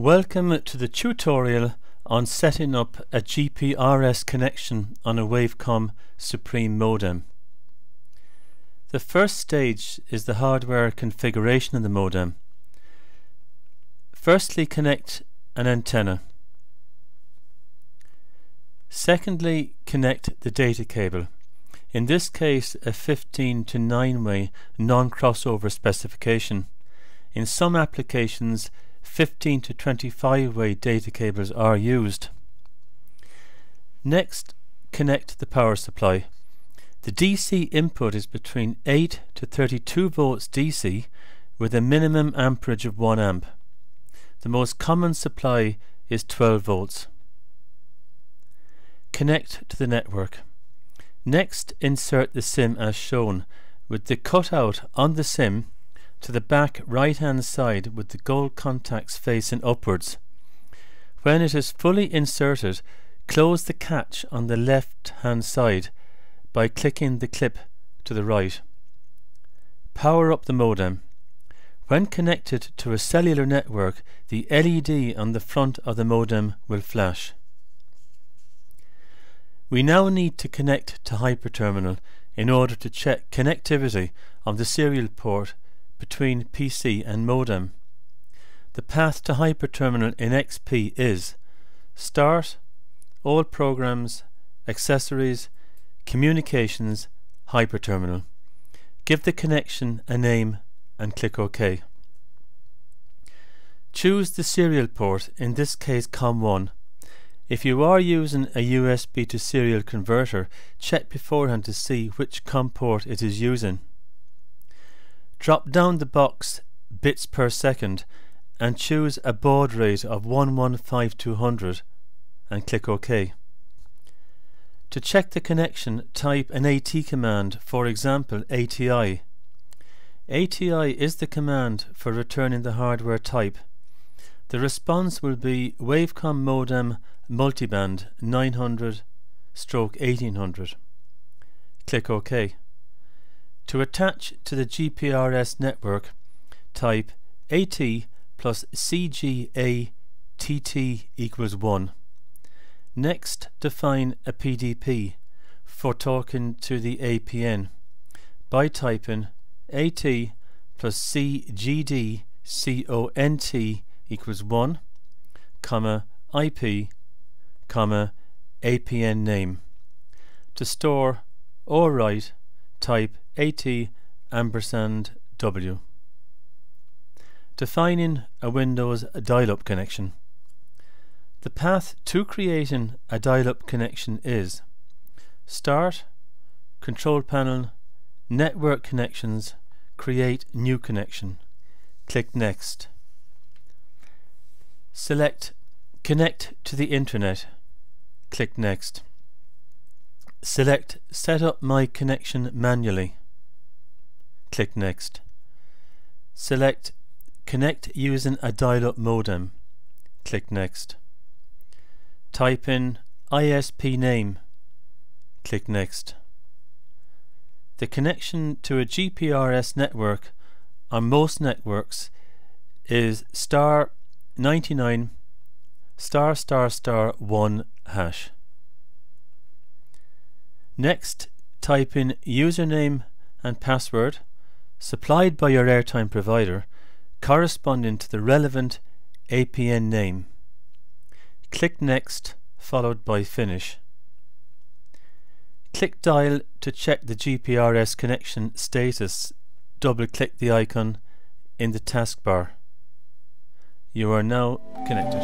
Welcome to the tutorial on setting up a GPRS connection on a Wavecom Supreme modem. The first stage is the hardware configuration of the modem. Firstly connect an antenna. Secondly connect the data cable. In this case a 15 to 9 way non-crossover specification. In some applications 15 to 25 way data cables are used. Next, connect the power supply. The DC input is between 8 to 32 volts DC with a minimum amperage of 1 amp. The most common supply is 12 volts. Connect to the network. Next insert the SIM as shown with the cutout on the SIM to the back right hand side with the gold contacts facing upwards. When it is fully inserted, close the catch on the left hand side by clicking the clip to the right. Power up the modem. When connected to a cellular network, the LED on the front of the modem will flash. We now need to connect to Hyperterminal in order to check connectivity of the serial port between PC and modem. The path to hyperterminal in XP is Start, All Programs, Accessories, Communications, Hyperterminal. Give the connection a name and click OK. Choose the serial port, in this case COM1. If you are using a USB to serial converter, check beforehand to see which COM port it is using. Drop down the box bits per second and choose a baud rate of 115200 and click OK. To check the connection, type an AT command, for example ATI. ATI is the command for returning the hardware type. The response will be Wavecom modem multiband 900 stroke 1800. Click OK. To attach to the GPRS network, type AT plus CGA TT equals 1. Next, define a PDP for talking to the APN by typing AT plus CGD CONT equals 1, comma, IP, comma, APN name. To store or write, type AT ampersand W. Defining a Windows dial-up connection. The path to creating a dial-up connection is Start, Control Panel, Network Connections, Create New Connection. Click Next. Select Connect to the Internet. Click Next. Select Set up my connection manually. Click Next. Select Connect using a dial-up modem. Click Next. Type in ISP name. Click Next. The connection to a GPRS network on most networks is star 99 star star star 1 hash. Next, type in username and password supplied by your airtime provider corresponding to the relevant APN name. Click Next followed by Finish. Click Dial to check the GPRS connection status. Double click the icon in the taskbar. You are now connected.